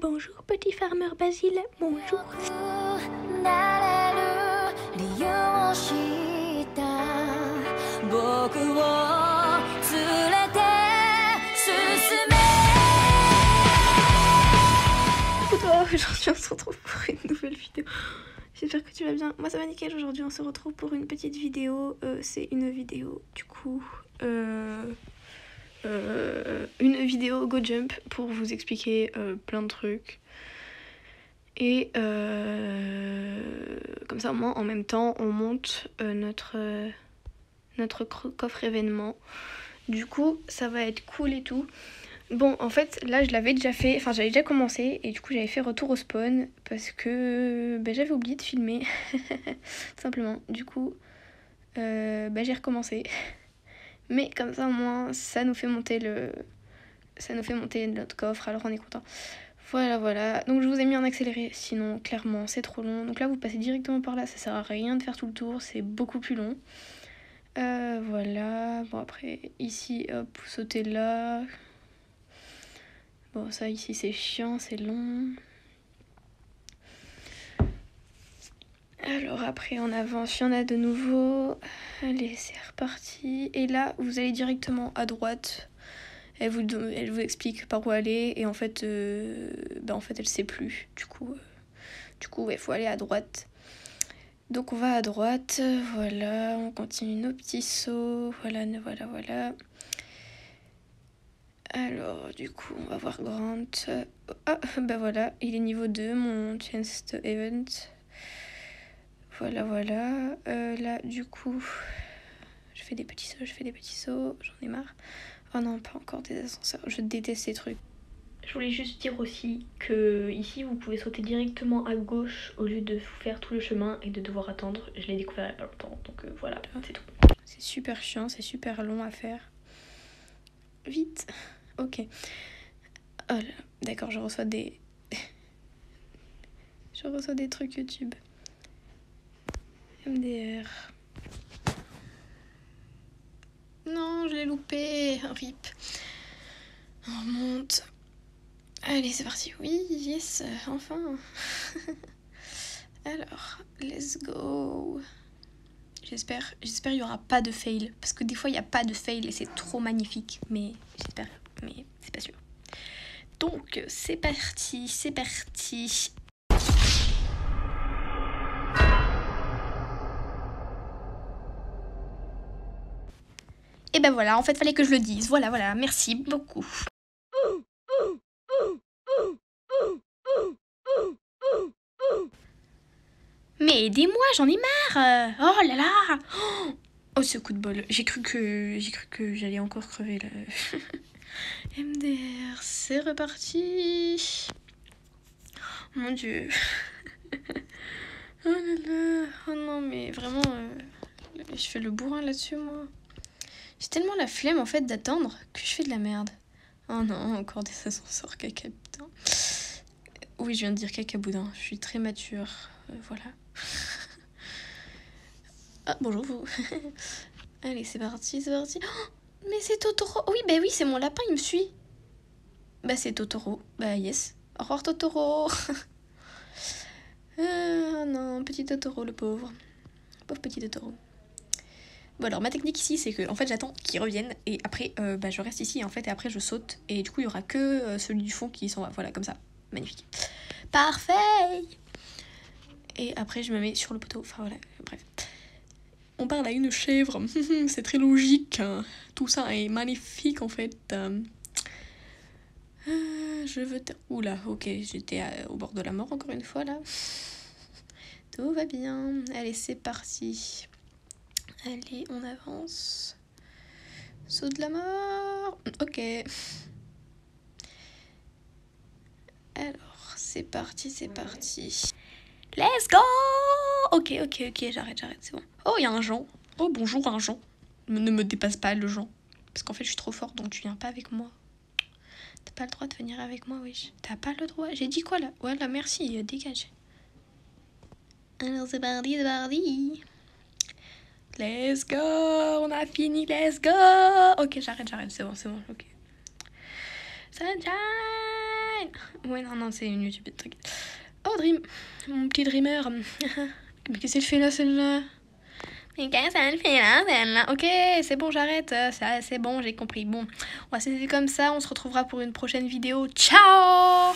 Bonjour petit farmer Basile, bonjour. Oh, aujourd'hui on se retrouve pour une nouvelle vidéo. J'espère que tu vas bien. Moi ça va nickel. Aujourd'hui on se retrouve pour une petite vidéo. Euh, c'est une vidéo du coup. Euh euh, une vidéo Go Jump pour vous expliquer euh, plein de trucs. Et euh, comme ça, au moins, en même temps, on monte notre, notre coffre événement. Du coup, ça va être cool et tout. Bon, en fait, là, je l'avais déjà fait. Enfin, j'avais déjà commencé. Et du coup, j'avais fait retour au spawn. Parce que ben, j'avais oublié de filmer. Simplement. Du coup, ben, j'ai recommencé. Mais comme ça, au moins, ça nous fait monter le... Ça nous fait monter notre coffre, alors on est content. Voilà, voilà. Donc je vous ai mis en accéléré, sinon clairement c'est trop long. Donc là vous passez directement par là, ça sert à rien de faire tout le tour, c'est beaucoup plus long. Euh, voilà. Bon après, ici, hop, vous sautez là. Bon ça ici c'est chiant, c'est long. Alors après on avance, il y en a de nouveau. Allez, c'est reparti. Et là, vous allez directement à droite. Elle vous, explique par où aller. Et en fait, en fait elle sait plus. Du coup, euh, il faut aller à droite. Donc on va à droite. Voilà, on continue nos petits sauts. Voilà, voilà, voilà. Alors, du coup, on va voir Grant. Ah, bah voilà, il est niveau 2, mon chance to event. Voilà, voilà. Euh, là, du coup, je fais des petits sauts, je fais des petits sauts, j'en ai marre. Oh non, pas encore des ascenseurs, je déteste ces trucs. Je voulais juste dire aussi que ici, vous pouvez sauter directement à gauche au lieu de faire tout le chemin et de devoir attendre. Je l'ai découvert il y a pas longtemps, donc euh, voilà, c'est tout. C'est super chiant, c'est super long à faire. Vite. Ok. Oh là, d'accord, je reçois des... je reçois des trucs YouTube. MDR. Non, je l'ai loupé. Rip. On monte. Allez, c'est parti. Oui, yes, enfin. Alors, let's go. J'espère, j'espère il y aura pas de fail parce que des fois il y a pas de fail et c'est trop magnifique. Mais j'espère, mais c'est pas sûr. Donc c'est parti, c'est parti. Et ben voilà, en fait, fallait que je le dise. Voilà, voilà, merci beaucoup. Mais aidez-moi, j'en ai marre. Oh là là. Oh, ce coup de bol. J'ai cru que j'ai cru que j'allais encore crever là. MDR, c'est reparti. Mon dieu. Oh là là. Oh non, mais vraiment euh, je fais le bourrin là-dessus moi. J'ai tellement la flemme en fait d'attendre que je fais de la merde. Oh non, encore des ascenseurs caca putain. Oui, je viens de dire caca boudin. Je suis très mature. Euh, voilà. ah, bonjour vous. Allez, c'est parti, c'est parti. Oh, mais c'est Totoro. Oui, bah oui, c'est mon lapin, il me suit. Bah c'est Totoro. Bah yes. Au revoir Totoro. ah non, petit Totoro, le pauvre. Pauvre petit Totoro. Bon alors ma technique ici c'est que en fait j'attends qu'ils reviennent et après euh, bah, je reste ici en fait et après je saute et du coup il y aura que euh, celui du fond qui s'en va. Voilà comme ça. Magnifique. Parfait! Et après je me mets sur le poteau. Enfin voilà bref. On parle à une chèvre. C'est très logique hein. tout ça est magnifique en fait. Euh, je veux oula ok j'étais au bord de la mort encore une fois là. Tout va bien. Allez c'est parti Allez, on avance. Saut de la mort. Ok. Alors, c'est parti, c'est parti. Let's go Ok, ok, ok, j'arrête, j'arrête, c'est bon. Oh, il y a un Jean. Oh, bonjour, un Jean. Ne me dépasse pas, le Jean. Parce qu'en fait, je suis trop forte, donc tu viens pas avec moi. T'as pas le droit de venir avec moi, wesh. T'as pas le droit. J'ai dit quoi, là? Voilà, merci, euh, dégage. Alors, c'est parti, c'est parti. Let's go, on a fini, let's go. Ok, j'arrête, j'arrête, c'est bon, c'est bon, ok. Sunshine. Ouais, non, non, c'est une YouTube truc. Oh, Dream. Mon petit Dreamer. Mais qu'est-ce qu'elle fait là, celle-là Mais qu'est-ce qu'elle fait là, celle-là? Ok, c'est bon, j'arrête. Ça, C'est bon, j'ai compris. Bon, on va se laisser comme ça. On se retrouvera pour une prochaine vidéo. Ciao